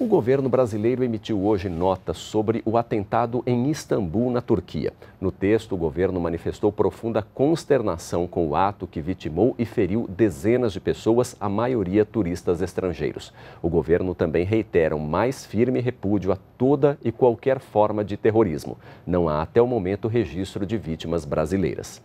O governo brasileiro emitiu hoje nota sobre o atentado em Istambul, na Turquia. No texto, o governo manifestou profunda consternação com o ato que vitimou e feriu dezenas de pessoas, a maioria turistas estrangeiros. O governo também reitera um mais firme repúdio a toda e qualquer forma de terrorismo. Não há até o momento registro de vítimas brasileiras.